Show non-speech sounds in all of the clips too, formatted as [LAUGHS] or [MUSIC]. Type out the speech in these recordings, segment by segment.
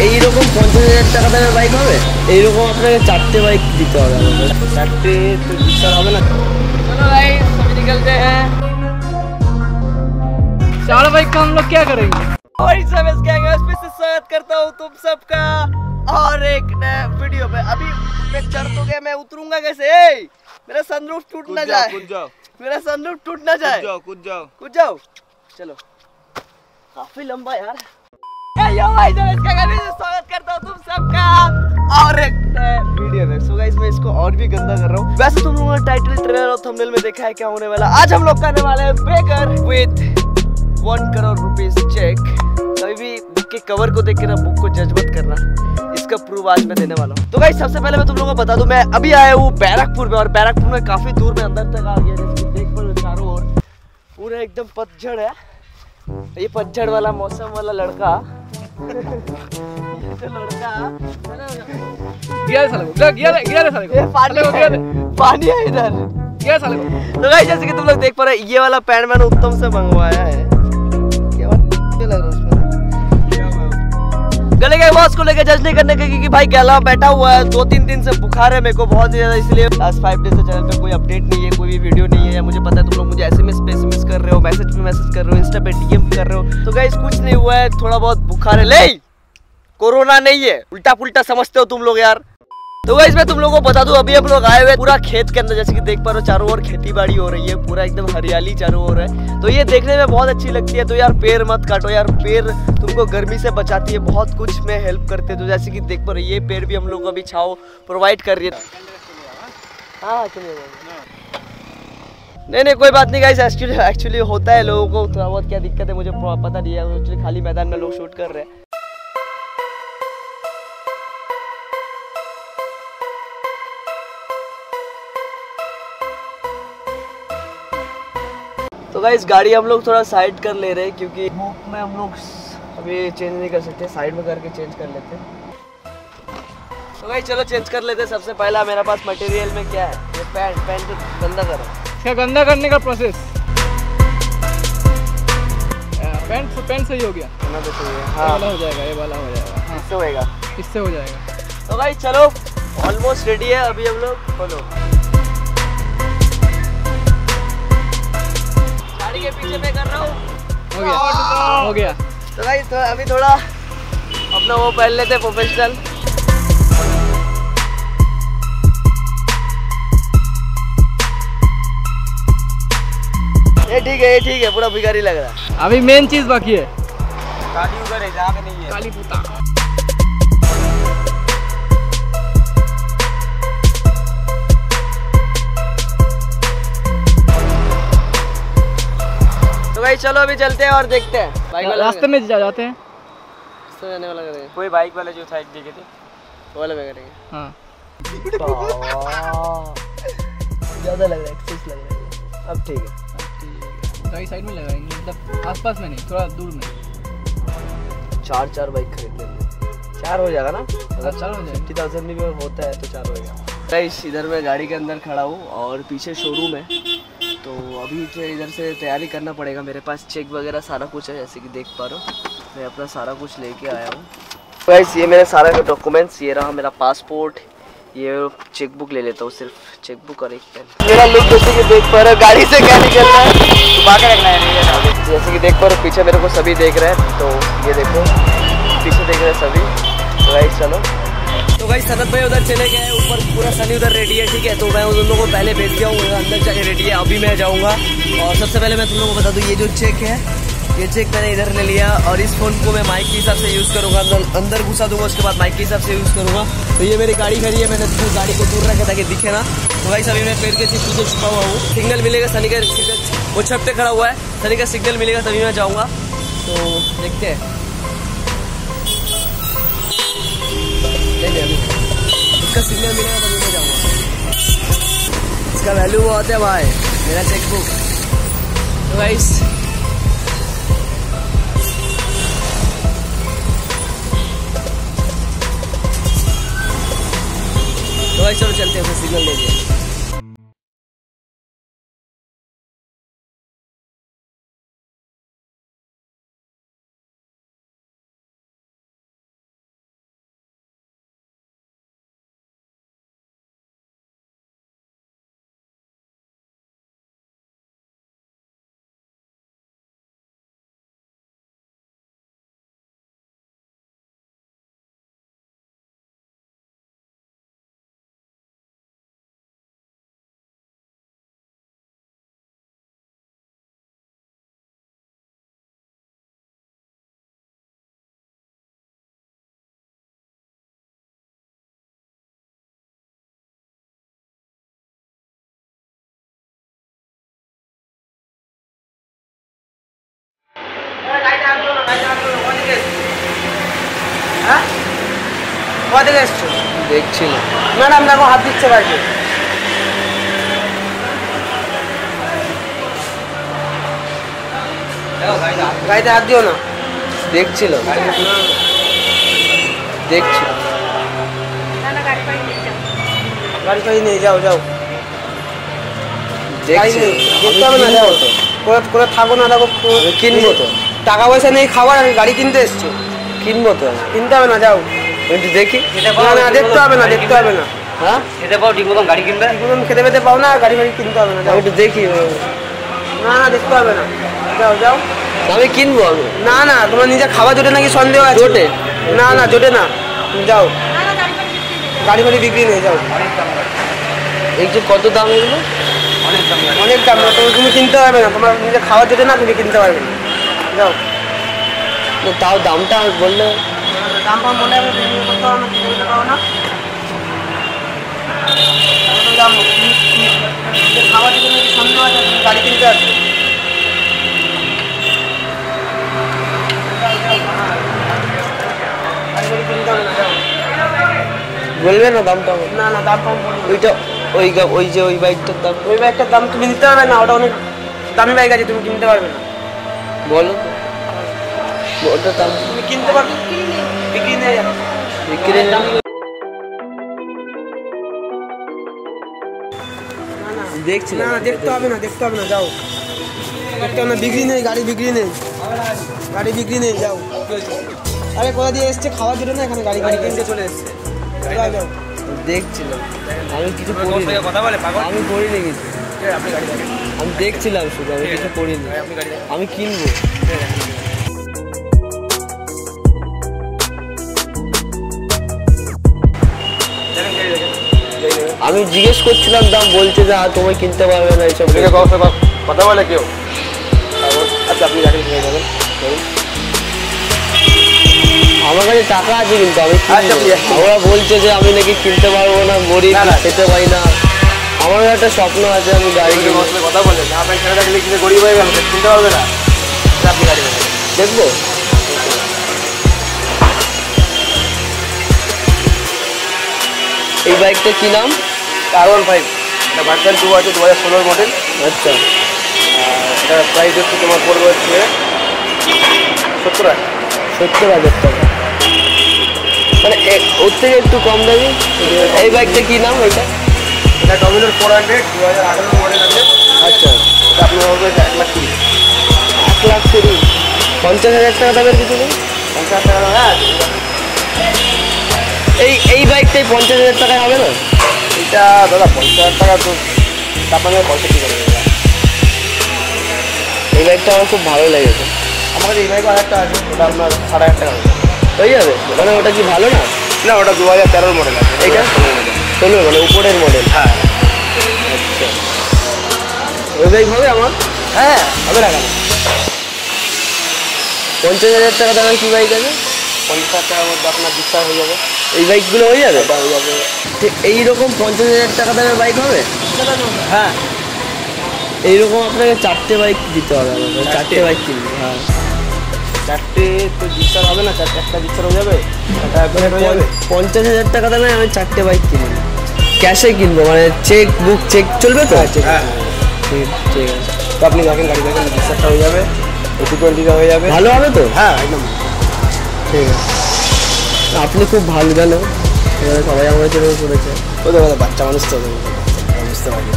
এইরকম পঞ্চাশ হাজার টাকা দামের বাইক হবে এইরকম আপনাকে চারটে বাইক দিতে হবে আমাকে চারটে তো বিশাল হবে না चलो भाई सभी निकलते हैं चार बाइक का हम लोग क्या करेंगे और इस समय गैंग में से स्वागत करता हूँ तुम सबका और एक नए वीडियो में अभी मैं चढ़ तो गया मैं उतरूंगा कैसे ए मेरा सनरूफ टूट ना जाए कूद जाओ मेरा सनरूफ टूट ना जाए कूद जाओ कूद जाओ कूद जाओ चलो काफ़ी लंबा यार। भाई साहब, इसका में से स्वागत करता हूँ तुम सबका। और एक वीडियो में सो गाइस मैं इसको और भी गंदा कर रहा हूँ। वैसे तुम लोगों ने टाइटल ट्रेलर और थंबनेल में देखा है क्या होने वाला? आज हम लोग करने वाले हैं breaker with one crore rupees cheque कभी भी बुक के कवर को देख के ना बुक को जज मत करना। इसका प्रूव आज मैं देने वाला हूँ। तो भाई सबसे पहले मैं तुम लोगों को बता दूँ मैं अभी आया हूँ बैरकपुर में। और बैरकपुर में काफ़ी दूर में अंदर तक आ गया देख पा रहे हो चारों ओर। पूरा एकदम पतझड़ है। ये पतझड़ वाला मौसम वाला लड़का। [LAUGHS] ये लड़का। गियर साले को। गियर गियर साले को। ये पानी साले गया है। पानी है इधर। गियर साले को। तो जैसे कि तुम लोग देख पा रहे ये वाला पैंट मैंने उत्तम से मंगवाया है। क्या लग रहा है गले गए बॉस को लेकर जज नहीं करने के क्योंकि भाई गला बैठा हुआ है। दो तीन दिन से बुखार है मेरे को बहुत ज़्यादा, इसलिए लास्ट फाइव डेज़ से चैनल पे कोई अपडेट नहीं है, कोई भी वीडियो नहीं है। मुझे पता है तुम लोग मुझे एसएमएस पे मिस कर रहे हो मैसेज पे मैसेज कर रहे हो इंस्टा पे डीएम कर रहे हो। तो गाइस कुछ नहीं हुआ है, थोड़ा बहुत बुखार है। ले! कोरोना नहीं है। उल्टा पुलटा समझते हो तुम लोग यार। तो गाइस मैं तुम लोगों को बता दूँ, अभी हम लोग आए हुए पूरा खेत के अंदर। जैसे कि देख पा रहे हो, चारों ओर खेती बाड़ी हो रही है, पूरा एकदम हरियाली चारों ओर है। तो ये देखने में बहुत अच्छी लगती है तो यार पेड़ मत काटो यार, पेड़ तुमको गर्मी से बचाती है, बहुत कुछ में हेल्प करते हैं। तो जैसे कि देख पा रहे ये पेड़ भी हम लोग को अभी छाव प्रोवाइड कर रही है। हाँ चलिए नहीं नहीं, कोई बात नहीं गाइस एक्चुअली एक्चुअली होता है लोगों को, थोड़ा बहुत क्या दिक्कत है, मुझे पता नहीं है खाली मैदान में लोग शूट कर रहे हैं। गाइस गाड़ी हम लोग थोड़ा साइड कर ले रहे हैं क्योंकि बुक में हम लोग अभी चेंज नहीं कर सकते साइड में करके चेंज कर लेते तो गाइस चलो चेंज कर लेते सबसे पहला मेरे पास मटेरियल में क्या है? ये पैंट पैंट को गंदा करो इसका गंदा करने का प्रोसेस पैंट पैंट सही हो गया। होना तो चाहिए ये हाँ। वाला हो जाएगा ये वाला हो जाएगा। हाँ। इससे होएगा। इससे हो जाएगा। तो गाइस चलो ऑलमोस्ट रेडी है। अभी हम लोग खोलो। के पीछे मैं कर रहा हूँ। हो गया। हो गया। तो भाई तो अभी थोड़ा अपना वो पहन लेते प्रोफेशनल ये ठीक है ये ठीक है पूरा भिखारी लग रहा है। अभी मेन चीज़ बाकी है। काली उधर है जहाँ पे नहीं है। काली पूता। भाई चलो अभी चलते हैं और देखते हैं। बाइक वाला रास्ते में जा जाते हैं। रास्ते जाने वाला करेंगे। कोई बाइक वाले जो था एक देखे थे। वो वाला में करेंगे। हाँ। ज़्यादा लग रहा है एक्सेस लग रहा है। अब ठीक है। गाड़ी साइड में लगाएँगे मतलब आसपास में नहीं थोड़ा दूर में। चार चार बाइक खरीद लेंगे। चार हो जाएगा ना? अगर चार हो जाएगा। फिफ्टी थाउज़ेंड में भी होता है तो चार हो जाएगा। गाइस इधर मैं गाड़ी के अंदर खड़ा हूँ और पीछे शोरूम है। तो अभी तो इधर से तैयारी करना पड़ेगा मेरे पास। चेक वगैरह सारा कुछ है, जैसे कि देख पा रहे हो। मैं अपना सारा कुछ लेके आया हूँ। गाइस ये मेरे सारा डॉक्यूमेंट्स ये रहा मेरा पासपोर्ट ये चेक बुक ले लेता हूँ सिर्फ़। चेक बुक और एक पेन मेरा लुक जैसे कि देख पा रहे हो, गाड़ी से क्या निकल रहा है? छुपा के रखना है जैसे कि देख पा रहे हो, पीछे मेरे को सभी देख रहे हैं तो ये देखो, पीछे देख रहे हैं सभी। तो चलो। भाई सनत भाई उधर चले गए, ऊपर पूरा सनी उधर रेडी है, ठीक है? तो मैं उन लोगों को पहले भेज दिया हूँ अंदर जाके रेडी है, अभी मैं जाऊँगा। और सबसे पहले मैं तुम लोगों को बता दूँ, ये जो चेक है, ये चेक मैंने इधर ले लिया और इस फ़ोन को मैं माइक के हिसाब से यूज़ करूँगा, अंदर अंदर घुसा दूँगा, उसके बाद माइक के हिसाब से यूज़ करूँगा। तो ये मेरी गाड़ी खड़ी है, मैंने तो गाड़ी को दूर रखा ताकि दिखे ना। तो भाई सभी मैं पेड़ के चीज़ पीछे छुपा हुआ हूँ। सिग्नल मिलेगा सनी का सिग्नल वो पे खड़ा हुआ है सनी का सिग्नल मिलेगा, तभी मैं जाऊँगा। तो देखते हैं। नहीं, अभी। इसका सिग्नल मिलेगा तभी मैं जाऊँगा। इसका वैल्यू बहुत है भाई मेरा चेकबुक तो गाइस तो भाई चलो चलते हैं फिर सिग्नल ले लिया কোথা থেকে এসছো? দেখছিলাম। ম্যাডাম দেখো হাত দিচ্ছে বাইকে। গাড়িতে হাত দিও না। দেখছিলাম। গাড়ি ফাড়ি যাও। যাও দেখছি। দেখতে হবে না যাও। করে করে থাকো না থাকো কিনবো তো। টাকা পয়সা নেই খাবার আমি গাড়ি কিনতে এসছো। কিনবো তো। কিনতে হবে না যাও। একটু দেখি। না না দেখতে হবে না দেখতে হবে না। হ্যাঁ? খেতে পাও ঠিক মতন গাড়ি কিনবে? ঠিক মতন খেতে পেতে পাও না গাড়ি ফাড়ি কিনতে হবে না যাও। একটু দেখি না না দেখতে হবে না। যাও যাও। আমি কিনবো আমি। না না তোমার খাবার জোটে নাকি সন্দেহ আছে? জোটে? না না জোটে না। যাও। গাড়ি ফাড়ি বিক্রি নেই যাও। একটু কত দাম এগুলো? অনেক দাম অনেক দাম না তুমি তুমি কিনতে পারবে না তোমার নিজের খাবার জোটে না তুমি কিনতে পারবে না। যাও। না, তাও দামটা বললে দাম ফাম বলে বিক্রি করতে পারব না কিনতে পারব না এত দাম তুমি- তুমি- নিজের খাবার জোটে নাকি সন্দেহ আছে গাড়ি কিনতে আসবে বলবে না দামটা না না দাম না। ওইটা ওই ওই যে ওই বাইকটার দাম ওই ব্যাগটার দাম তুমি নিতে পারবে না ওটা অনেক দামি বাইক আছে তুমি কিনতে পারবে না বলো তো। ওটার দাম তুমি কিনতে পারবে দেখছি না দেখতে হবে না দেখতে হবে না যাও। দেখতে হবে না বিক্রি নেই গাড়ি বিক্রি নেই। গাড়ি বিক্রি নেই যাও। আরে কোথা দিয়ে এসছে? খাওয়ার জন্য না এখানে গাড়ি গাড়ি কিনতে চলে এসছে। যাও যাও। দেখছিলাম। আমি কিছু আমি কিছু। দেখছিলাম শুধু আমি কিছু আমি কিনবো। আমি জিজ্ঞেস করছিলাম দাম বলছে যে আর তোমায় কিনতে পারবে না এইসব কথা বলে কেউ? আচ্ছা আপনি গাড়ি নিয়ে যাবেন আমার কাছে টাকা আছে কিন্তু আমি। আচ্ছা। ওরা বলছে যে আমি নাকি কিনতে পারব না গরিব না। খেতে পাই না। আমারও একটা স্বপ্ন আছে আমি গাড়ি কথা বলে না আপনার ছেলেটা গেলে কিছু গরিব হয়ে গেল কিনতে পারবে না? আচ্ছা, আপনি গাড়ি দেখব। এই বাইকটা কি নাম? আর ওয়ান ফাইভ এটা ভার্সন টু আছে দু হাজার ষোলোর মডেল আচ্ছা। এটা প্রাইস হচ্ছে তোমার পড়বে হচ্ছে সত্তর হাজার। সত্তর হাজার টাকা। মানে ওর থেকে একটু কম দামি? এই বাইকটা কি নাম ওইটা? এটা ডমিনোর ফোর হান্ড্রেড দু হাজার আঠারো মডেল আছে। আচ্ছা। এটা আপনার হবে এক লাখ তিরিশ এক লাখ কুড়ি। পঞ্চাশ হাজার টাকা দামের কিছু নেই? পঞ্চাশ টাকা হ্যাঁ এই এই বাইকটাই পঞ্চাশ হাজার টাকায় হবে না? এটা দাদা পঞ্চাশ হাজার টাকা তো আপনার পঁয়ষট্টি করে দেবে। এই বাইকটা আমার খুব ভালো লেগেছে। আমার কাছে এই বাইক আরেকটা আছে ওটা আপনার সাড়ে হাজার টাকা। হয়ে যাবে? মানে ওটা কি ভালো না? না ওটা দু হাজার তেরোর মডেল আছে। এইটা? চলবে মানে উপরের মডেল হ্যাঁ। আচ্ছা। ওই বাইক হবে আমার? হ্যাঁ। হবে না কেন? পঞ্চাশ হাজার টাকা দামের কি বাইক আছে? পঞ্চাশ হাজার টাকার মধ্যে আপনার বিশ্বাস হয়ে যাবে। এই বাইকগুলো হয়ে যাবে? হয়ে যাবে। এইরকম পঞ্চাশ হাজার টাকা দামের বাইক হবে? হ্যাঁ। এইরকম আপনাকে চারটে বাইক দিতে হবে চারটে? বাইক কিনবো হ্যাঁ। চারটে তো হবে না চারটে একটা হয়ে যাবে হয়ে যাবে। পঞ্চাশ হাজার টাকা দামে আমি চারটে বাইক কিনবো। ক্যাশে কিনবো মানে চেক বুক চেক চলবে তো? ঠিক হ্যাঁ। ঠিক ঠিক আছে। তো আপনি দেখেন গাড়ি দেখেন হয়ে যাবে টু টোয়েন্টিটা হয়ে যাবে। ভালো হবে তো? হ্যাঁ একদম। ঠিক আছে। আপনি খুব ভালো জানো এবারে সবাই আমার জন্য করেছে ও তো বাচ্চা মানুষ তো বুঝতে পারি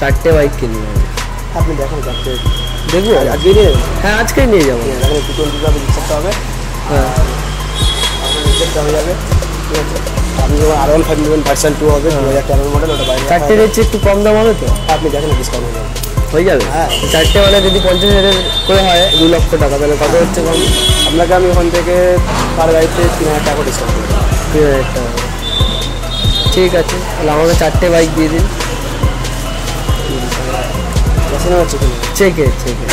চারটে বাইক কিনবো আপনি দেখেন চারটে। দেখব? আজকে নিয়ে যাবেন? হ্যাঁ আজকেই নিয়ে যাব। টু টোয়েন্টিটা আপনি বিশ্বাসটা হবে। হ্যাঁ। হয়ে যাবে। ঠিক আছে? আপনি যখন আর ওয়ান ফাইভ নেবেন ভার্সন টু হবে দু হাজার মডেল ওটা বাইরে চারটে হচ্ছে একটু কম দাম হবে তো? আপনি দেখেন ডিসকাউন্ট হয়ে যাবে। হয়ে যাবে? হ্যাঁ। চারটে মানে যদি পঞ্চাশ হাজার করে হয় দু লক্ষ টাকা তাহলে কত হচ্ছে কম আপনাকে আমি ওখান থেকে পার গাড়িতে তিন হাজার টাকা ডিসকাউন্ট তিন হাজার টাকা। ঠিক আছে তাহলে আমাকে চারটে বাইক দিয়ে দিন। চেকে চেকে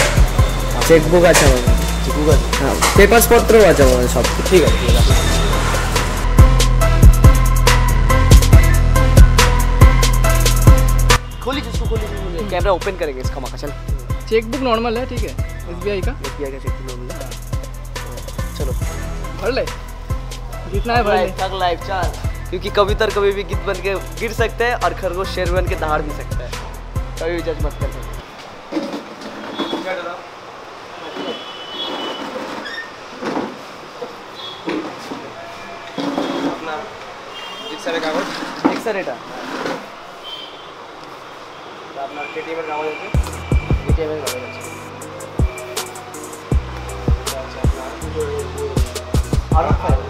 চেকবুক আছে আমার ঠিক আছে। হ্যাঁ পেপার্স পত্রও আছে আমার সব। ঠিক আছে ঠিক আছে। कैमरा ओपन करेंगे इसका माका चलो। चेकबुक नॉर्मल है ठीक है। एस बी आई का। एस बी आई का चेकबुक नॉर्मल है। हाँ। चलो। भर ले। जितना है भर थक लाइफ चाल क्योंकि कबूतर कभी भी गिद्ध बन के गिर सकते हैं और खरगोश शेर बन के दहाड़ भी सकता है। कभी भी जज मत कर सकते एक्सरेटा কাগজ এক্সা রেটা আপনার কেটিএমের কাগজ আছে এটিএম এর কাগজ আছে আচ্ছা আপনার আরো ফাইল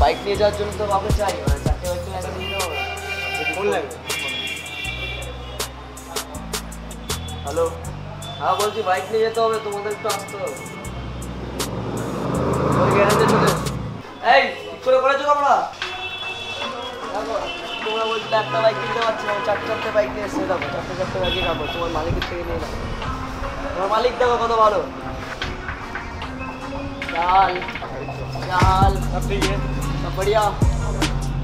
বাইক নিয়ে যাওয়ার জন্য তো আমাকে চাই মানে চারটে বাইক তো একটা নিয়ে নেব কোন লাগবে হ্যালো হ্যাঁ বলছি বাইক নিয়ে যেতে হবে তোমাদের একটু আসতে হবে। ওই গ্যারেজে চলে। এই ঠিক করে করেছ তোমরা? তোমরা বলছিলে একটা বাইক কিনতে পারছি না চারটে চারটে বাইক নিয়ে এসে দেখো চারটে চারটে বাইকই খাব তোমার মালিকের থেকে নিয়ে নাও। তোমার মালিক দেখো কত ভালো। चाल चाल সব ঠিক আছে सब बढ़िया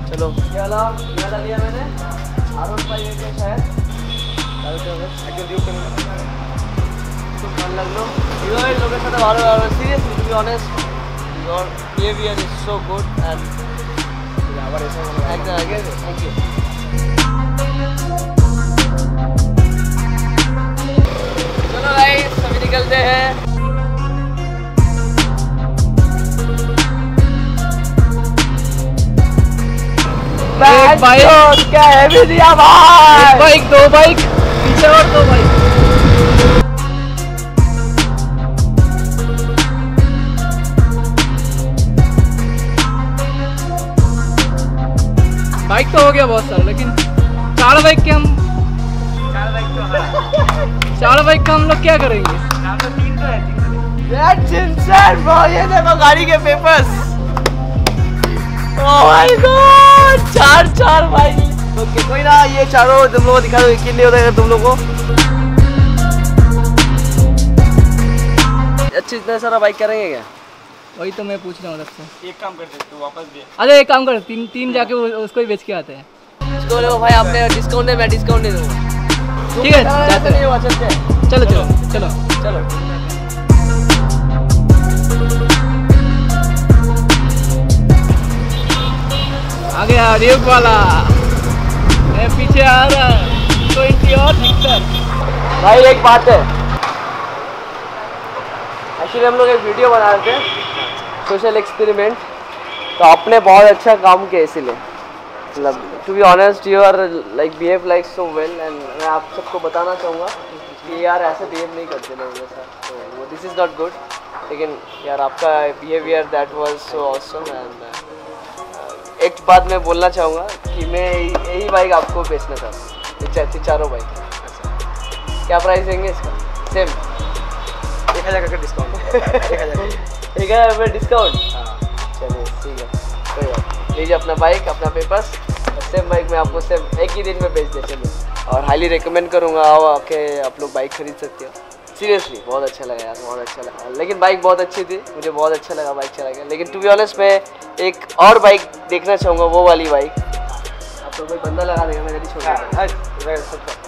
चलो क्या वाला ये वाला लिया मैंने आर वन फाइव एट शायद চালু করবে একজন ডিউক করে নেন। খুব ভালো লাগলো এভাবে লোকের সাথে ভালো ভালো seriously to be honest your behaviour is so good and আবার এসে একদম আগে থ্যাংক ইউ भाई। क्या दिया भाई? बाइक दो बाइक पीछे और दो बाइक। बाइक तो हो गया बहुत सारा लेकिन चार बाइक के हम चार बाइक तो हाँ। चार बाइक का हम लोग क्या करेंगे? तीन तो है तो ये देखो गाड़ी के पेपर्स ओह माय गॉड चार चार भाई। ओके कोई ना ये चारों तुम लोगों को दिखा दो यकीन नहीं होता है तुम लोगों को। अच्छी इतना सारा बाइक करेंगे क्या? वही तो मैं पूछ रहा हूँ सबसे। एक काम करते तू वापस दे। अरे एक काम कर तीन तीन जाके उसको ही बेच के आते हैं। इसको बोले भाई आपने डिस्काउंट दे मैं डिस्काउंट नहीं दूँगा। ठीक है हैं। चलो चलो चलो। चलो। आ गया ड्यूक वाला मैं पीछे आ रहा है। ट्वेंटी और सिक्सर भाई, एक बात है। एक्चुअली हम लोग एक वीडियो बना रहे थे सोशल एक्सपेरिमेंट तो आपने बहुत अच्छा काम किया इसीलिए। मतलब to be honest you are like behave like so well and मैं आप सबको बताना चाहूँगा कि यार, ऐसे बिहेव नहीं करते लोग तो दिस इज़ नॉट गुड लेकिन यार, आपका behaviour that was so awesome and एक बात मैं बोलना चाहूँगा कि मैं यही बाइक आपको बेचना चाहता हूँ। चारों बाइक क्या प्राइस देंगे इसका? सेम एक हज़ार का डिस्काउंट [LAUGHS] एक हज़ार मैं डिस्काउंट हाँ। चलिए ठीक है। कोई बात लीजिए अपना बाइक अपना पेपर्स सेम बाइक मैं आपको सेम एक ही दिन में बेच दे चलिए और हाईली रिकमेंड करूँगा आओ आके आप लोग बाइक खरीद सकते हो। सीरियसली बहुत अच्छा लगा यार बहुत अच्छा लगा लेकिन बाइक बहुत अच्छी थी मुझे बहुत अच्छा लगा बाइक चला के लेकिन टू बी ऑनेस्ट मैं एक और बाइक देखना चाहूँगा वो वाली बाइक आप तो कोई बंदा लगा देगा मैं हाँ, हाँ,